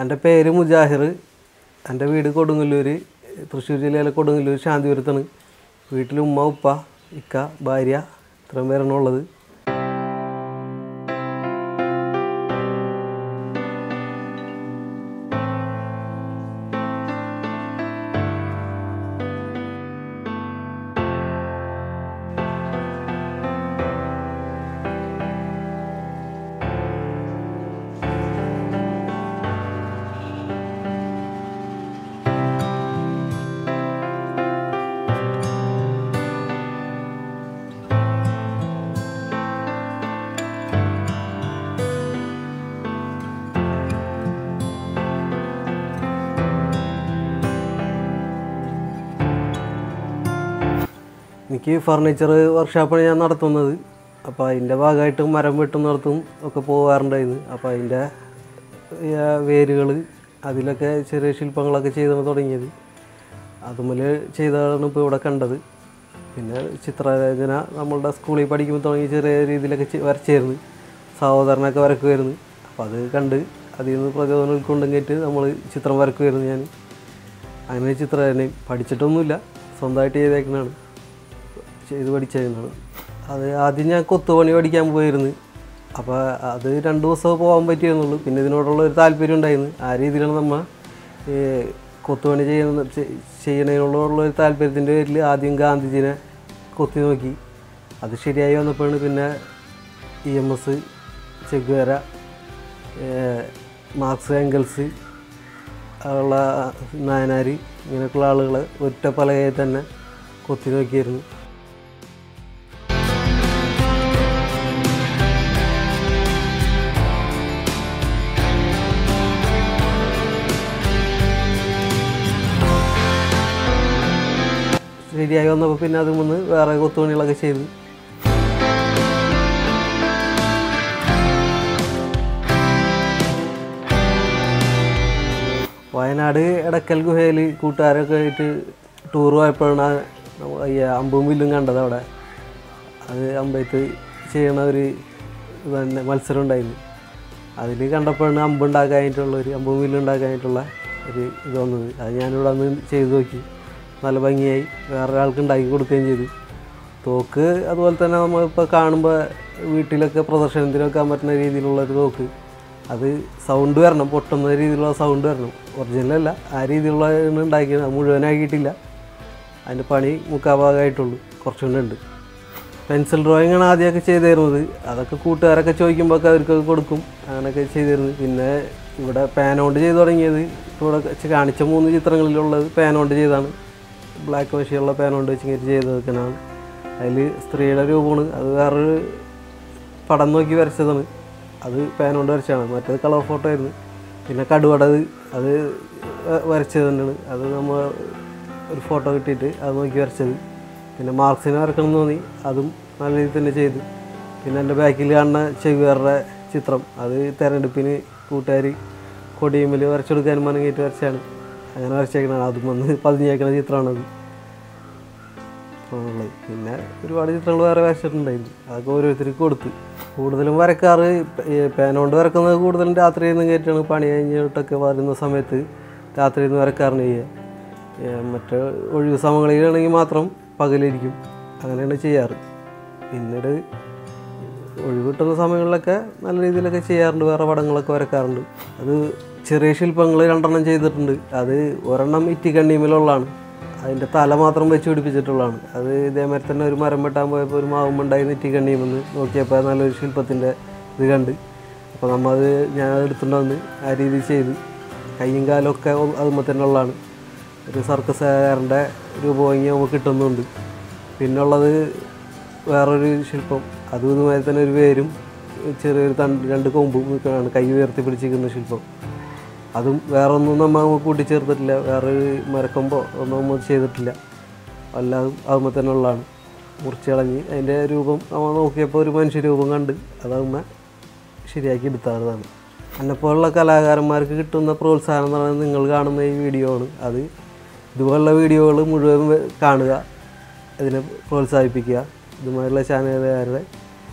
എന്റെ പേര് മുജാഹിർ. എന്റെ വീട് കൊടുങ്ങല്ലൂർ തൃശ്ശൂർ ജില്ലയിലെ കൊടുങ്ങല്ലൂർ ശാന്തിപുരത്താണ്. വീട്ടിൽ ഉമ്മ ഉപ്പ ഇക്ക ഭാര്യ ഇത്രയും പേരാണ് ഉള്ളത്. എനിക്ക് ഫർണിച്ചർ വർക്ക്ഷോപ്പാണ് ഞാൻ നടത്തുന്നത്. അപ്പോൾ അതിന്റെ ഭാഗമായിട്ട് മരം വെട്ടും വെട്ടുന്നിടത്തും ഒക്കെ പോകാറുണ്ടായിരുന്നു. അപ്പോൾ അതിന്റെ വേരുകൾ അതിലൊക്കെ ചെറിയ ശില്പങ്ങളൊക്കെ ചെയ്താണ് തുടങ്ങിയത്. അതുമുതൽ ചെയ്തതാണ് ഇപ്പോൾ ഇവിടെ കണ്ടത്. പിന്നെ ചിത്രരചന നമ്മളുടെ സ്കൂളിൽ പഠിക്കുമ്പോൾ തുടങ്ങി ചെറിയ രീതിയിലൊക്കെ വരച്ചായിരുന്നു സഹോദരനൊക്കെ വരക്കുമായിരുന്നു അപ്പോൾ അത് കണ്ട് അതിൽ നിന്ന് പ്രചോദനം ഉൾക്കൊണ്ടെങ്കിട്ട് നമ്മൾ ചിത്രം വരക്കുമായിരുന്നു ഞാൻ അങ്ങനെ ചിത്രരചനയും പഠിച്ചിട്ടൊന്നുമില്ല. സ്വന്തമായിട്ട് ചെയ്തേക്കുന്നതാണ്. ചെയ്ത് പഠിച്ചതാണ് അത് ആദ്യം ഞാൻ കൊത്തുപണി പഠിക്കാൻ പോയിരുന്നു. അപ്പോൾ അത് രണ്ട് ദിവസം പോകാൻ പറ്റിയിരുന്നുള്ളൂ പിന്നെ ഇതിനോടുള്ള ഒരു താല്പര്യം ഉണ്ടായിരുന്നു. ആ രീതിയിലാണ് നമ്മൾ കൊത്തുപണി ചെയ്യുന്ന ചെയ്യണതിനോടുള്ള ഒരു താല്പര്യത്തിന്റെ പേരിൽ ആദ്യം ഗാന്ധിജിനെ കൊത്തി നോക്കി. അത് ശരിയായി വന്നപ്പോഴാണ് പിന്നെ E M S Che Guevara Marx Engels ഉള്ള നായനാർ ഇങ്ങനെയൊക്കെയുള്ള ആളുകൾ ഒറ്റ പലകയിൽ തന്നെ കൊത്തി നോക്കിയിരുന്നു ശരിയായി വന്നപ്പോൾ പിന്നെ അതിൽ നിന്ന് വേറെ കൊത്തുപണികളൊക്കെ ചെയ്ത്. വയനാട് എടക്കൽ ഗുഹയിൽ കൂട്ടുകാരൊക്കെ ആയിട്ട് ടൂർ പോയപ്പോഴാണ് അമ്പും വില്ലും കണ്ടത് അവിടെ. അത് അമ്പയത്ത് ചെയ്യണ ഒരു തന്നെ മത്സരം ഉണ്ടായിരുന്നു. അതിൽ കണ്ടപ്പോഴാണ് അമ്പുണ്ടാക്കാനായിട്ടുള്ള ഒരു അമ്പും വില്ലുണ്ടാക്കാനായിട്ടുള്ള ഒരു ഇത് വന്നത്. അത് ഞാനിവിടെ അന്ന് ചെയ്ത് നോക്കി. നല്ല ഭംഗിയായി വേറൊരാൾക്ക് ഉണ്ടാക്കി കൊടുക്കുകയും ചെയ്തു. തോക്ക് അതുപോലെ തന്നെ നമ്മളിപ്പോൾ കാണുമ്പോൾ വീട്ടിലൊക്കെ പ്രദർശനത്തിന് വെക്കാൻ പറ്റുന്ന രീതിയിലുള്ള ഒരു തോക്ക്. അത് സൗണ്ട് വരണം പൊട്ടുന്ന രീതിയിലുള്ള സൗണ്ട് വരണം. ഒറിജിനലല്ല ആ രീതിയിലുള്ള ഉണ്ടാക്കിയത്. മുഴുവനാക്കിയിട്ടില്ല. അതിന്റെ പണി മുക്കാൽ ഭാഗമായിട്ടുള്ളൂ. കുറച്ചുകൂടെ ഉണ്ട്. പെൻസിൽ ഡ്രോയിങ് ആണ് ആദ്യമൊക്കെ ചെയ്തിരുന്നത് അതൊക്കെ കൂട്ടുകാരൊക്കെ ചോദിക്കുമ്പോൾ ഒക്കെ അവർക്കൊക്കെ കൊടുക്കും. അങ്ങനെയൊക്കെ ചെയ്തിരുന്നു പിന്നെ ഇവിടെ പാനോണ്ട് ചെയ്തു തുടങ്ങിയത്. ഇവിടെ കാണിച്ച മൂന്ന് ചിത്രങ്ങളിലുള്ളത് പാനോണ്ട് ചെയ്താണ് ബ്ലാക്ക് വശിയുള്ള പാൻ കൊണ്ട് വെച്ച് ഇങ്ങനെ ചെയ്ത് വെക്കണം അതിൽ സ്ത്രീയുടെ രൂപമാണ്. അത് വേറൊരു പടം നോക്കി വരച്ചതാണ്. അത് പാൻ കൊണ്ട് വരച്ചതാണ്. മറ്റേത് കളർ ഫോട്ടോ ആയിരുന്നു. പിന്നെ കടുവടത് അത് വരച്ചത് തന്നെയാണ്. അത് നമ്മൾ ഒരു ഫോട്ടോ കിട്ടിയിട്ട് അത് നോക്കി വരച്ചത്. പിന്നെ മാർക്സിനെ വരക്കണം എന്ന് തോന്നി. അതും നല്ല രീതിയിൽ തന്നെ ചെയ്തു. പിന്നെ എന്റെ ബാക്കിൽ കാണുന്ന ചെവിയറുടെ ചിത്രം. അത് തിരഞ്ഞെടുപ്പിന് കൂട്ടുകാർ കൊടിയുമ്പിൽ വരച്ചെടുക്കാൻ മനങ്ങിയിട്ട് വരച്ചാണ് അങ്ങനെ വരച്ചേക്കണതാണ്. അതും വന്ന് പതിഞ്ഞേക്കണ ചിത്രമാണത് ഉള്ളത് പിന്നെ ഒരുപാട് ചിത്രങ്ങൾ വേറെ വരച്ചിട്ടുണ്ടായിരുന്നു. അതൊക്കെ ഓരോരുത്തർക്ക് കൊടുത്ത്. കൂടുതലും വരക്കാറ് പേന കൊണ്ട് വരക്കുന്നത് കൂടുതലും രാത്രിയിൽ നിന്ന് കയറ്റാണ്. പണി കഴിഞ്ഞിട്ടൊക്കെ വരുന്ന സമയത്ത് രാത്രിയിൽ നിന്ന് വരക്കാറിന് ചെയ്യുക മറ്റേ ഒഴിവ് സമയങ്ങളിലാണെങ്കിൽ മാത്രം പകലിരിക്കും. അങ്ങനെയാണ് ചെയ്യാറ്. പിന്നീട് ഒഴിവ് കിട്ടുന്ന സമയങ്ങളിലൊക്കെ നല്ല രീതിയിലൊക്കെ ചെയ്യാറുണ്ട്. വേറെ പടങ്ങളൊക്കെ വരക്കാറുണ്ട്. അത് ചെറിയ ശില്പങ്ങൾ രണ്ടെണ്ണം ചെയ്തിട്ടുണ്ട്. അത് ഒരെണ്ണം ഇറ്റിക്കണ്ണീമിലുള്ളതാണ് അതിന്റെ തല മാത്രം വെച്ച് പിടിപ്പിച്ചിട്ടുള്ളതാണ്. അത് ഇതേമാതിരി തന്നെ ഒരു മരം വെട്ടാൻ പോയപ്പോൾ ഒരു മാവുമ്പുണ്ടായി ഇറ്റിക്കണ്ണീമെന്ന് നോക്കിയപ്പോൾ നല്ലൊരു ശില്പത്തിന്റെ ഇത് കണ്ട്. അപ്പോൾ നമ്മൾ അത് ഞാൻ എടുത്തുകൊണ്ട് വന്ന് ആ രീതിയിൽ ചെയ്ത്. കയ്യും കാലമൊക്കെ അതുമ്പോൾ തന്നെ ഉള്ളതാണ്. ഒരു സർക്കസുകാരന്റെ രൂപഭംഗി നമുക്ക് കിട്ടുന്നുണ്ട്. പിന്നുള്ളത് വേറൊരു ശില്പം. അതും ഇതുമാതിരി തന്നെ ഒരു പേരും ചെറിയൊരു തണ്ട് രണ്ട് കൊമ്പും നിൽക്കുകയാണ് കൈ ഉയർത്തി പിടിച്ചിരിക്കുന്ന ശില്പം. അതും വേറെ ഒന്നും നമ്മൾ കൂട്ടിച്ചേർത്തിട്ടില്ല. വേറെ മരക്കൊമ്പോ ഒന്നും നമ്മൾ ചെയ്തിട്ടില്ല. അല്ലാതും അതുമ്പോൾ തന്നെ ഉള്ളതാണ്. മുറിച്ച് കളഞ്ഞ് അതിന്റെ രൂപം നമ്മൾ നോക്കിയപ്പോൾ ഒരു മനുഷ്യ രൂപം കണ്ട് അതാകുമ്പോൾ ശരിയാക്കി എടുത്താറുതാണ് എന്നെപ്പോലുള്ള കലാകാരന്മാർക്ക് കിട്ടുന്ന പ്രോത്സാഹനം എന്ന് പറയുന്നത് നിങ്ങൾ കാണുന്ന ഈ വീഡിയോ ആണ് അത് ഇതുപോലുള്ള വീഡിയോകൾ മുഴുവൻ കാണുക അതിനെ പ്രോത്സാഹിപ്പിക്കുക. ഇതുമാതിരിയുള്ള ചാനലുകാരുടെ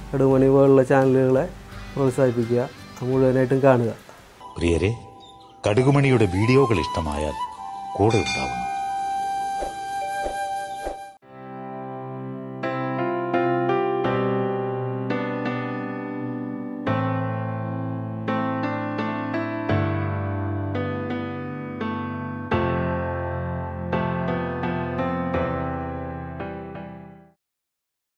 കടുമണി പോലുള്ള ചാനലുകളെ പ്രോത്സാഹിപ്പിക്കുക മുഴുവനായിട്ടും കാണുക. പ്രിയരെ കടുകുമണിയുടെ വീഡിയോകൾ ഇഷ്ടമായാൽ കൂടെ ഉണ്ടാവുന്നു.